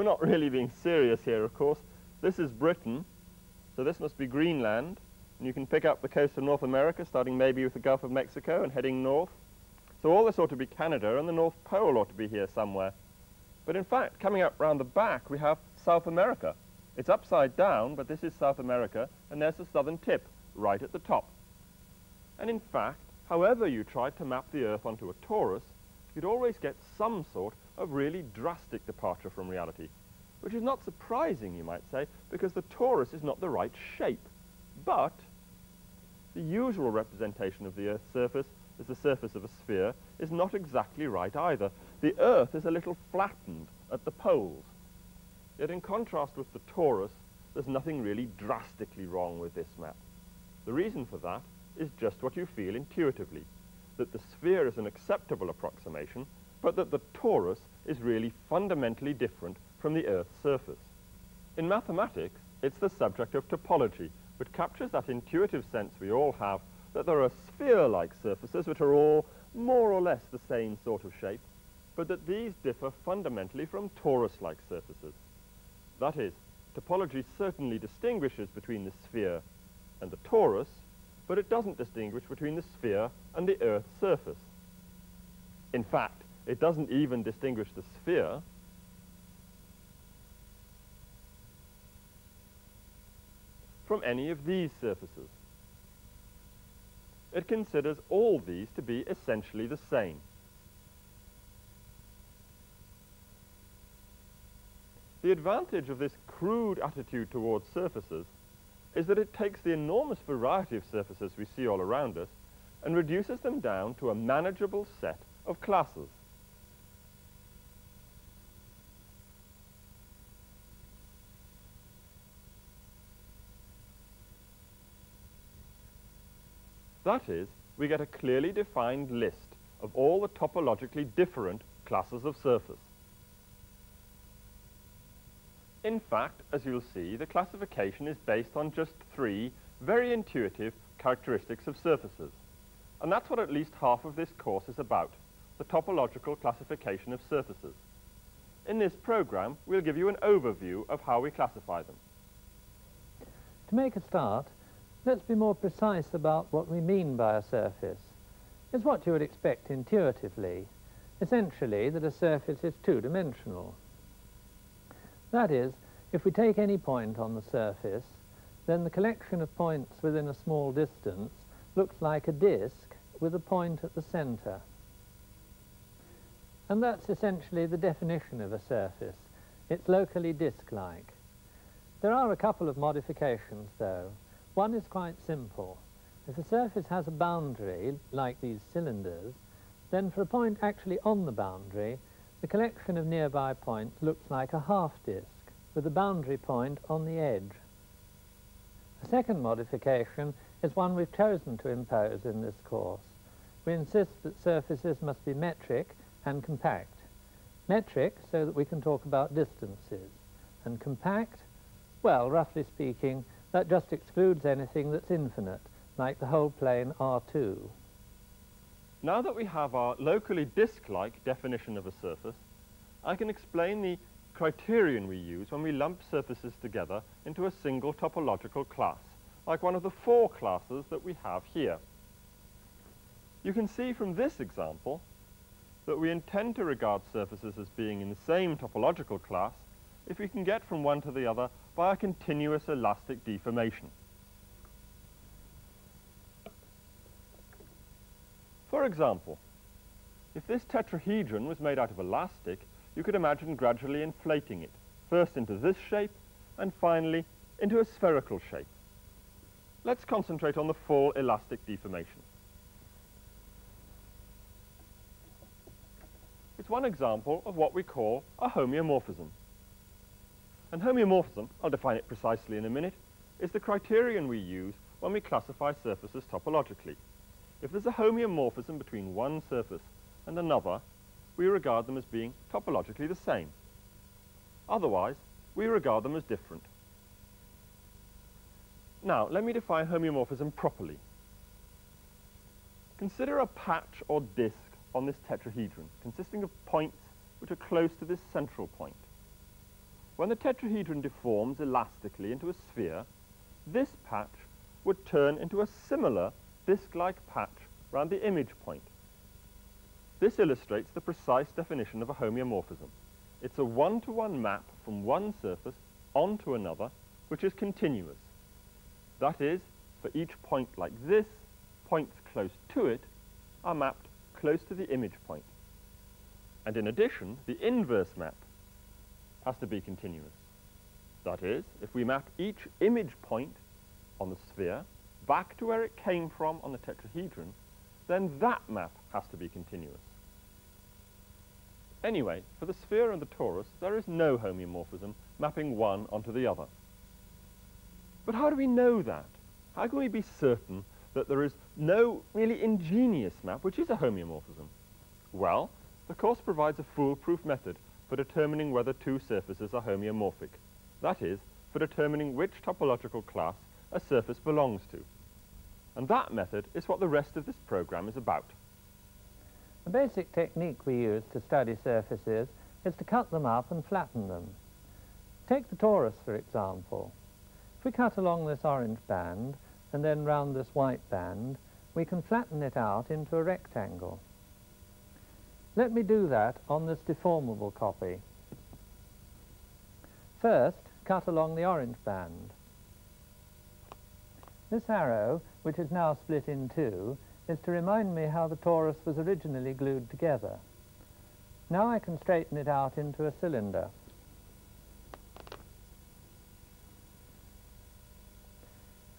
we're not really being serious here, of course. This is Britain, so this must be Greenland. And you can pick up the coast of North America, starting maybe with the Gulf of Mexico and heading north. So all this ought to be Canada, and the North Pole ought to be here somewhere. But in fact, coming up round the back, we have South America. It's upside down, but this is South America, and there's the southern tip, right at the top. And in fact, however you tried to map the Earth onto a torus, you'd always get some sort of really drastic departure from reality, which is not surprising, you might say, because the torus is not the right shape. But the usual representation of the Earth's surface as the surface of a sphere is not exactly right either. The Earth is a little flattened at the poles. Yet in contrast with the torus, there's nothing really drastically wrong with this map. The reason for that is just what you feel intuitively, that the sphere is an acceptable approximation, but that the torus is really fundamentally different from the Earth's surface. In mathematics, it's the subject of topology, which captures that intuitive sense we all have that there are sphere-like surfaces which are all more or less the same sort of shape, but that these differ fundamentally from torus-like surfaces. That is, topology certainly distinguishes between the sphere and the torus, but it doesn't distinguish between the sphere and the Earth's surface. In fact, it doesn't even distinguish the sphere from any of these surfaces. It considers all these to be essentially the same. The advantage of this crude attitude towards surfaces is that it takes the enormous variety of surfaces we see all around us and reduces them down to a manageable set of classes. That is, we get a clearly defined list of all the topologically different classes of surface. In fact, as you'll see, the classification is based on just three very intuitive characteristics of surfaces. And that's what at least half of this course is about, the topological classification of surfaces. In this program, we'll give you an overview of how we classify them. To make a start, let's be more precise about what we mean by a surface. It's what you would expect intuitively, essentially that a surface is two-dimensional. That is, if we take any point on the surface, then the collection of points within a small distance looks like a disk with a point at the centre. And that's essentially the definition of a surface. It's locally disk-like. There are a couple of modifications, though. One is quite simple. If a surface has a boundary, like these cylinders, then for a point actually on the boundary, the collection of nearby points looks like a half-disk, with a boundary point on the edge. A second modification is one we've chosen to impose in this course. We insist that surfaces must be metric and compact. Metric so that we can talk about distances, and compact, well, roughly speaking, that just excludes anything that's infinite, like the whole plane R2. Now that we have our locally disk-like definition of a surface, I can explain the criterion we use when we lump surfaces together into a single topological class, like one of the four classes that we have here. You can see from this example that we intend to regard surfaces as being in the same topological class if we can get from one to the other by a continuous elastic deformation. For example, if this tetrahedron was made out of elastic, you could imagine gradually inflating it, first into this shape, and finally into a spherical shape. Let's concentrate on the full elastic deformation. It's one example of what we call a homeomorphism. And homeomorphism, I'll define it precisely in a minute, is the criterion we use when we classify surfaces topologically. If there's a homeomorphism between one surface and another, we regard them as being topologically the same. Otherwise, we regard them as different. Now, let me define homeomorphism properly. Consider a patch or disk on this tetrahedron, consisting of points which are close to this central point. When the tetrahedron deforms elastically into a sphere, this patch would turn into a similar disc-like patch around the image point. This illustrates the precise definition of a homeomorphism. It's a one-to-one -one map from one surface onto another, which is continuous. That is, for each point like this, points close to it are mapped close to the image point. And in addition, the inverse map has to be continuous. That is, if we map each image point on the sphere back to where it came from on the tetrahedron, then that map has to be continuous. Anyway, for the sphere and the torus, there is no homeomorphism mapping one onto the other. But how do we know that? How can we be certain that there is no really ingenious map which is a homeomorphism? Well, the course provides a foolproof method for determining whether two surfaces are homeomorphic. That is, for determining which topological class a surface belongs to. And that method is what the rest of this program is about. The basic technique we use to study surfaces is to cut them up and flatten them. Take the torus, for example. If we cut along this orange band and then round this white band, we can flatten it out into a rectangle. Let me do that on this deformable copy. First, cut along the orange band. This arrow, which is now split in two, is to remind me how the torus was originally glued together. Now I can straighten it out into a cylinder.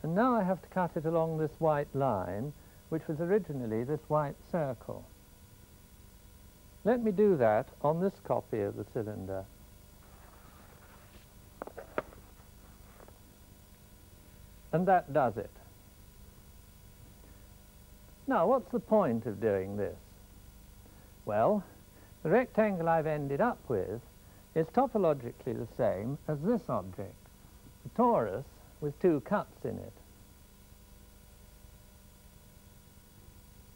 And now I have to cut it along this white line, which was originally this white circle. Let me do that on this copy of the cylinder. And that does it. Now, what's the point of doing this? Well, the rectangle I've ended up with is topologically the same as this object, the torus with two cuts in it.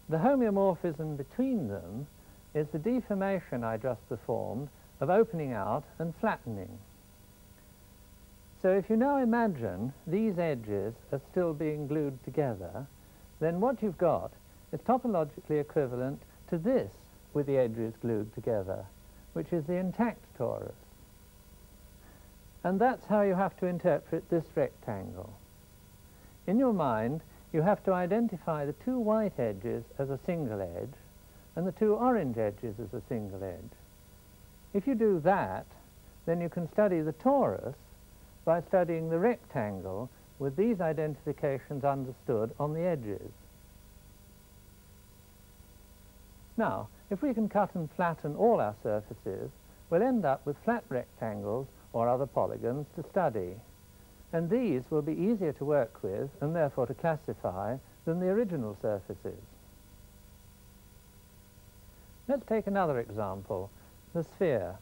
The homeomorphism between them is the deformation I just performed of opening out and flattening. So if you now imagine these edges are still being glued together, then what you've got is topologically equivalent to this with the edges glued together, which is the intact torus. And that's how you have to interpret this rectangle. In your mind, you have to identify the two white edges as a single edge and the two orange edges as a single edge. If you do that, then you can study the torus by studying the rectangle with these identifications understood on the edges. Now, if we can cut and flatten all our surfaces, we'll end up with flat rectangles or other polygons to study. And these will be easier to work with and therefore to classify than the original surfaces. Let's take another example, the sphere.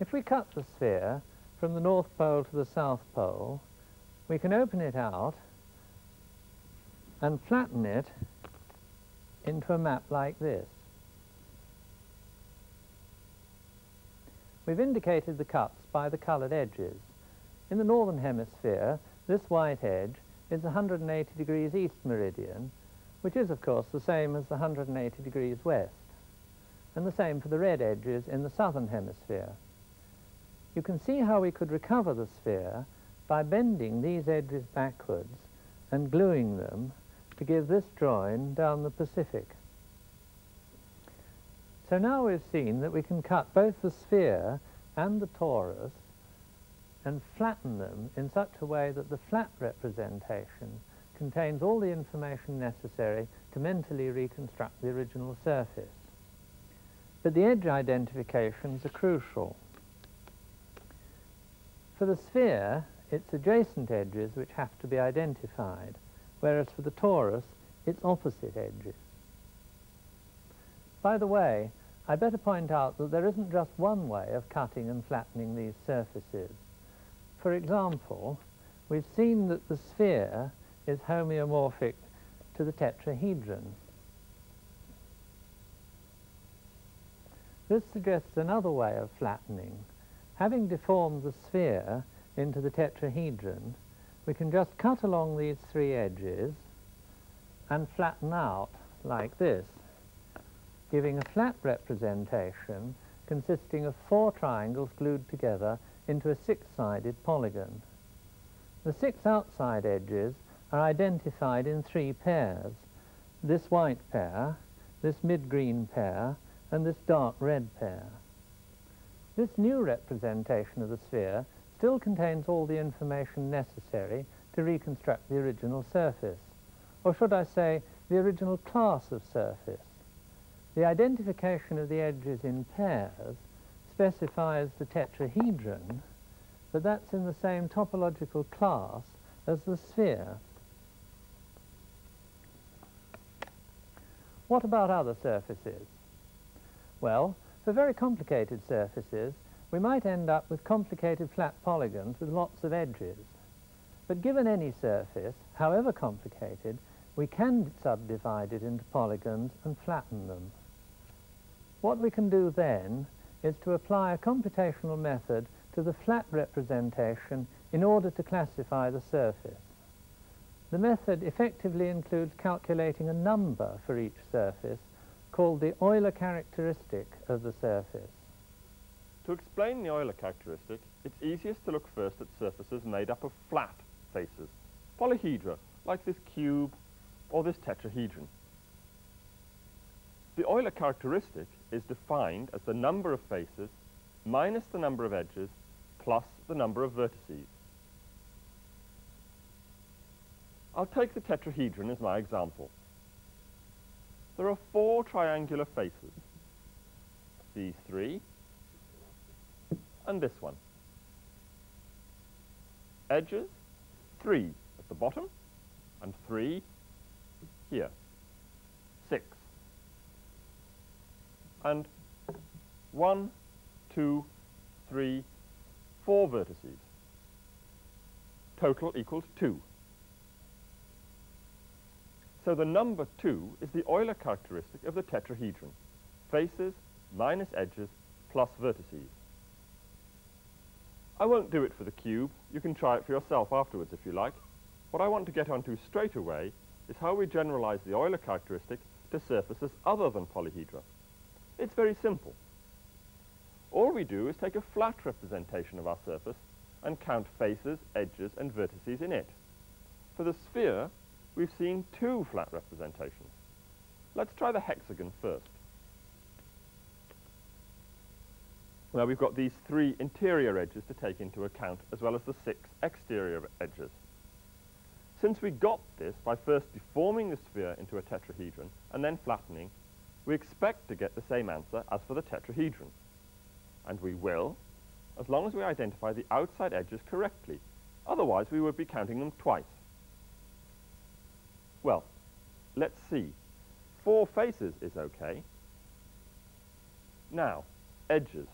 If we cut the sphere from the North Pole to the South Pole, we can open it out and flatten it into a map like this. We've indicated the cuts by the coloured edges. In the northern hemisphere, this white edge is 180 degrees east meridian, which is, of course, the same as the 180 degrees west, and the same for the red edges in the southern hemisphere. You can see how we could recover the sphere by bending these edges backwards and gluing them to give this drawing down the Pacific. So now we've seen that we can cut both the sphere and the torus and flatten them in such a way that the flat representation contains all the information necessary to mentally reconstruct the original surface. But the edge identifications are crucial. For the sphere, its adjacent edges which have to be identified whereas for the torus, it's opposite edges. By the way, I better point out that there isn't just one way of cutting and flattening these surfaces. For example, we've seen that the sphere is homeomorphic to the tetrahedron. This suggests another way of flattening. having deformed the sphere into the tetrahedron, we can just cut along these three edges and flatten out like this, giving a flat representation consisting of four triangles glued together into a six-sided polygon. The six outside edges are identified in three pairs, this white pair, this mid-green pair, and this dark red pair. This new representation of the sphere still contains all the information necessary to reconstruct the original surface, or should I say, the original class of surface. The identification of the edges in pairs specifies the tetrahedron, but that's in the same topological class as the sphere. What about other surfaces? Well, for very complicated surfaces, we might end up with complicated flat polygons with lots of edges. But given any surface, however complicated, we can subdivide it into polygons and flatten them. What we can do then is to apply a computational method to the flat representation in order to classify the surface. The method effectively includes calculating a number for each surface called the Euler characteristic of the surface. To explain the Euler characteristic, it's easiest to look first at surfaces made up of flat faces, polyhedra, like this cube or this tetrahedron. The Euler characteristic is defined as the number of faces minus the number of edges plus the number of vertices. I'll take the tetrahedron as my example. There are four triangular faces. These three, and this one. Edges, three at the bottom, and three here. Six. And one, two, three, four vertices. Total equals two. So the number 2 is the Euler characteristic of the tetrahedron. Faces minus edges plus vertices. I won't do it for the cube. You can try it for yourself afterwards if you like. What I want to get onto straight away is how we generalize the Euler characteristic to surfaces other than polyhedra. It's very simple. All we do is take a flat representation of our surface and count faces, edges, and vertices in it. For the sphere, we've seen two flat representations. Let's try the hexagon first. Now we've got these three interior edges to take into account, as well as the six exterior edges. Since we got this by first deforming the sphere into a tetrahedron and then flattening, we expect to get the same answer as for the tetrahedron. And we will, as long as we identify the outside edges correctly. Otherwise, we would be counting them twice. Well, let's see. Four faces is okay. Now, edges.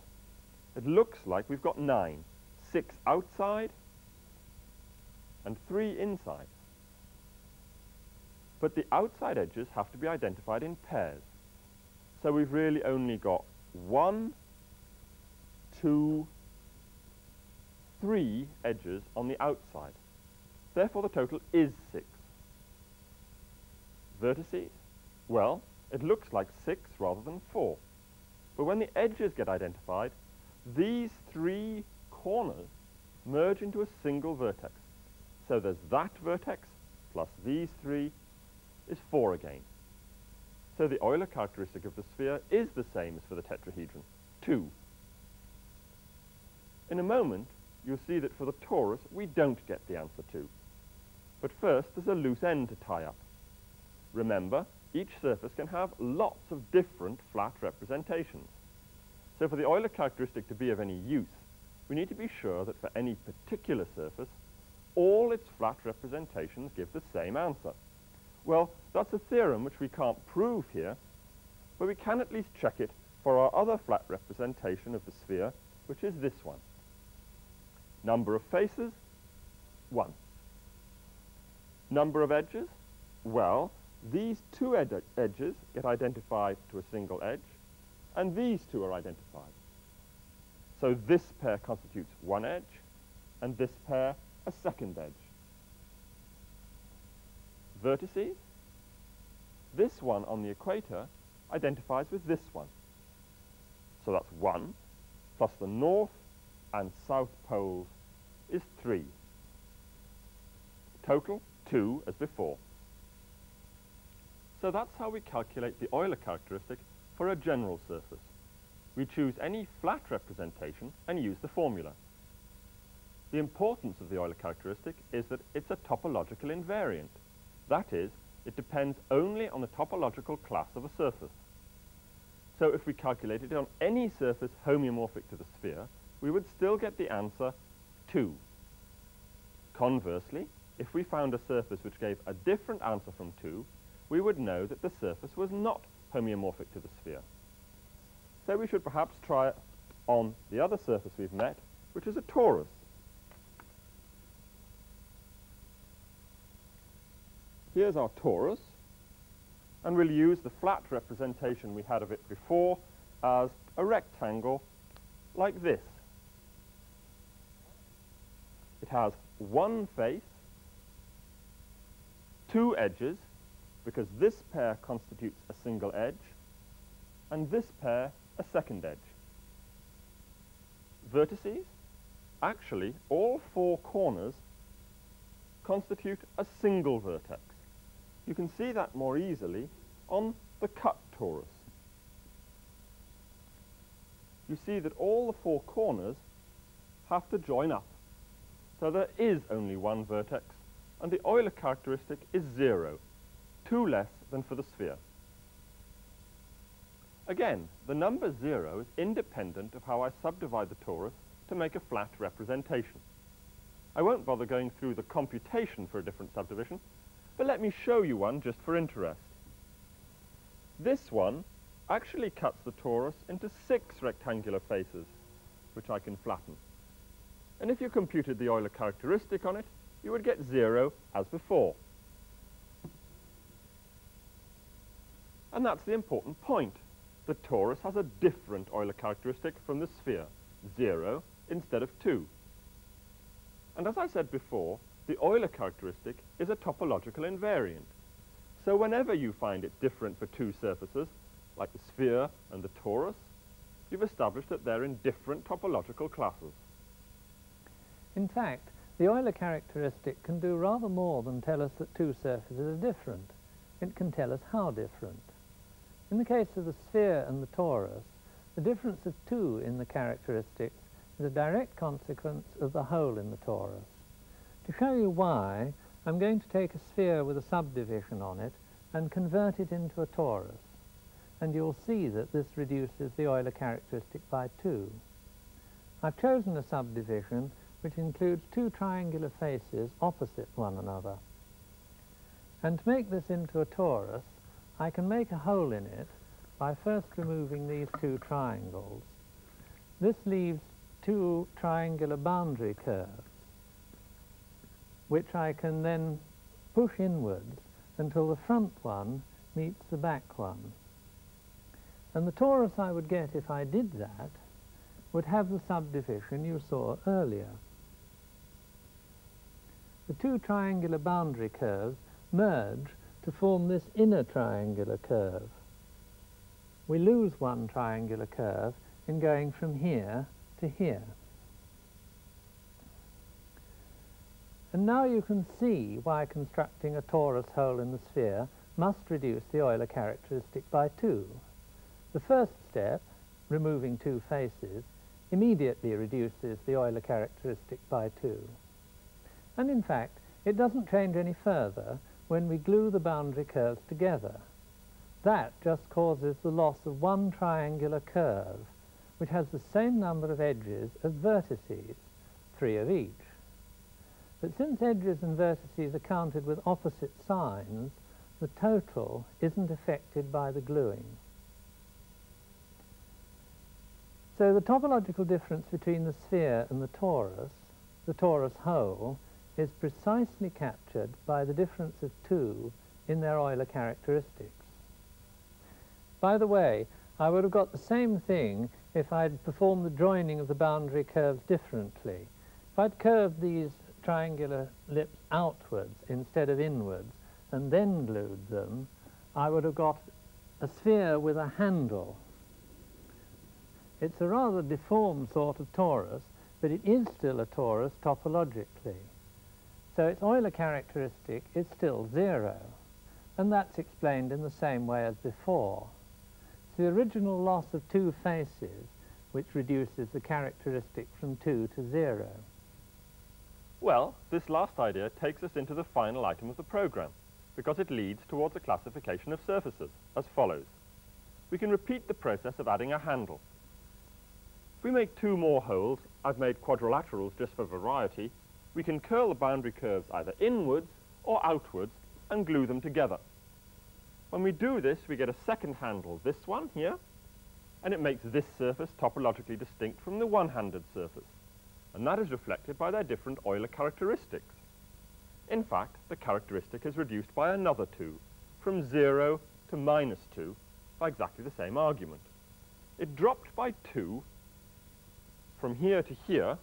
It looks like we've got nine. Six outside and three inside. But the outside edges have to be identified in pairs. So we've really only got one, two, three edges on the outside. Therefore, the total is six vertices? Well, it looks like six rather than four. But when the edges get identified, these three corners merge into a single vertex. So there's that vertex plus these three is four again. So the Euler characteristic of the sphere is the same as for the tetrahedron, two. In a moment, you'll see that for the torus, we don't get the answer two. But first, there's a loose end to tie up. Remember, each surface can have lots of different flat representations. So for the Euler characteristic to be of any use, we need to be sure that for any particular surface, all its flat representations give the same answer. Well, that's a theorem which we can't prove here, but we can at least check it for our other flat representation of the sphere, which is this one. Number of faces, 1. Number of edges, well, these two ed edges get identified to a single edge, and these two are identified. So this pair constitutes one edge, and this pair a second edge. Vertices, this one on the equator identifies with this one. So that's 1, plus the north and south poles is 3. Total, 2 as before. So that's how we calculate the Euler characteristic for a general surface. We choose any flat representation and use the formula. The importance of the Euler characteristic is that it's a topological invariant. That is, it depends only on the topological class of a surface. So if we calculated it on any surface homeomorphic to the sphere, we would still get the answer 2. Conversely, if we found a surface which gave a different answer from 2, we would know that the surface was not homeomorphic to the sphere. So we should perhaps try it on the other surface we've met, which is a torus. Here's our torus, and we'll use the flat representation we had of it before as a rectangle like this. It has one face, two edges, because this pair constitutes a single edge, and this pair a second edge. Vertices, actually all four corners constitute a single vertex. You can see that more easily on the cut torus. You see that all the four corners have to join up. So there is only one vertex, and the Euler characteristic is zero, two less than for the sphere. Again, the number zero is independent of how I subdivide the torus to make a flat representation. I won't bother going through the computation for a different subdivision, but let me show you one just for interest. This one actually cuts the torus into six rectangular faces, which I can flatten. And if you computed the Euler characteristic on it, you would get zero as before. And that's the important point. The torus has a different Euler characteristic from the sphere, zero instead of two. And as I said before, the Euler characteristic is a topological invariant. So whenever you find it different for two surfaces, like the sphere and the torus, you've established that they're in different topological classes. In fact, the Euler characteristic can do rather more than tell us that two surfaces are different. It can tell us how different. In the case of the sphere and the torus, the difference of two in the characteristics is a direct consequence of the hole in the torus. To show you why, I'm going to take a sphere with a subdivision on it and convert it into a torus. And you'll see that this reduces the Euler characteristic by 2. I've chosen a subdivision which includes two triangular faces opposite one another. And to make this into a torus, I can make a hole in it by first removing these two triangles. This leaves two triangular boundary curves which I can then push inwards until the front one meets the back one. And the torus I would get if I did that would have the subdivision you saw earlier. The two triangular boundary curves merge to form this inner triangular curve. We lose one triangular curve in going from here to here. And now you can see why constructing a torus hole in the sphere must reduce the Euler characteristic by 2. The first step, removing two faces, immediately reduces the Euler characteristic by 2. And in fact, it doesn't change any further when we glue the boundary curves together. That just causes the loss of one triangular curve, which has the same number of edges as vertices, three of each. But since edges and vertices are counted with opposite signs, the total isn't affected by the gluing. So the topological difference between the sphere and the torus, the torus hole, is precisely captured by the difference of two in their Euler characteristics. By the way, I would have got the same thing if I'd performed the joining of the boundary curves differently. If I'd curved these triangular lips outwards instead of inwards and then glued them, I would have got a sphere with a handle. It's a rather deformed sort of torus, but it is still a torus topologically. So its Euler characteristic is still zero, and that's explained in the same way as before. It's the original loss of two faces which reduces the characteristic from 2 to 0. Well, this last idea takes us into the final item of the program, because it leads towards a classification of surfaces, as follows. We can repeat the process of adding a handle. If we make two more holes, I've made quadrilaterals just for variety, we can curl the boundary curves either inwards or outwards and glue them together. When we do this, we get a second handle, this one here, and it makes this surface topologically distinct from the one-handed surface, and that is reflected by their different Euler characteristics. In fact, the characteristic is reduced by another 2, from 0 to minus 2, by exactly the same argument. It dropped by 2 from here to here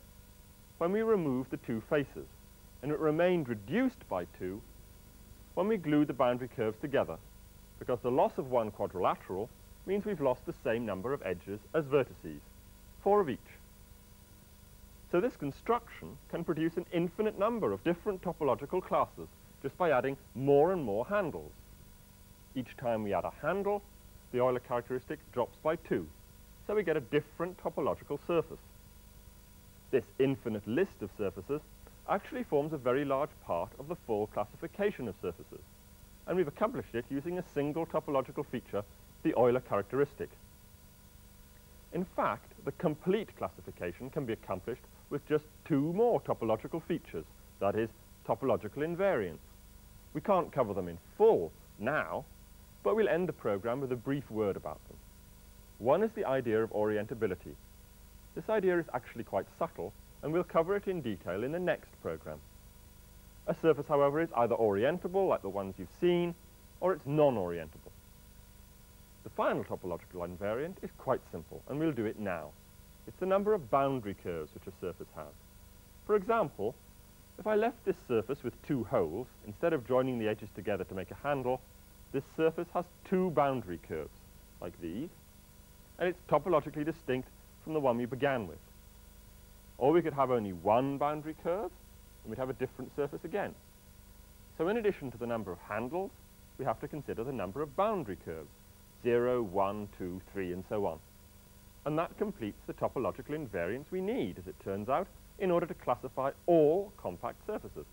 when we removed the two faces, and it remained reduced by 2 when we glued the boundary curves together, because the loss of one quadrilateral means we've lost the same number of edges as vertices, four of each. So this construction can produce an infinite number of different topological classes just by adding more and more handles. Each time we add a handle, the Euler characteristic drops by two, so we get a different topological surface. This infinite list of surfaces actually forms a very large part of the full classification of surfaces, and we've accomplished it using a single topological feature, the Euler characteristic. In fact, the complete classification can be accomplished with just two more topological features, that is, topological invariants. We can't cover them in full now, but we'll end the program with a brief word about them. One is the idea of orientability. This idea is actually quite subtle, and we'll cover it in detail in the next program. A surface, however, is either orientable, like the ones you've seen, or it's non-orientable. The final topological invariant is quite simple, and we'll do it now. It's the number of boundary curves which a surface has. For example, if I left this surface with two holes, instead of joining the edges together to make a handle, this surface has two boundary curves, like these, and it's topologically distinct from the one we began with. Or we could have only one boundary curve, and we'd have a different surface again. So in addition to the number of handles, we have to consider the number of boundary curves, 0, 1, 2, 3, and so on. And that completes the topological invariants we need, as it turns out, in order to classify all compact surfaces.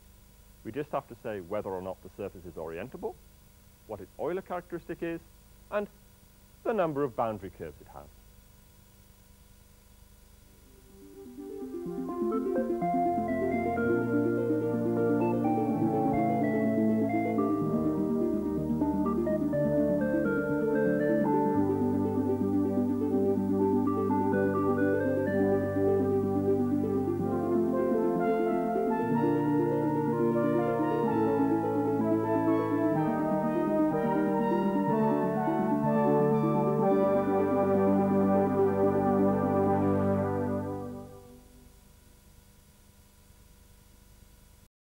We just have to say whether or not the surface is orientable, what its Euler characteristic is, and the number of boundary curves it has.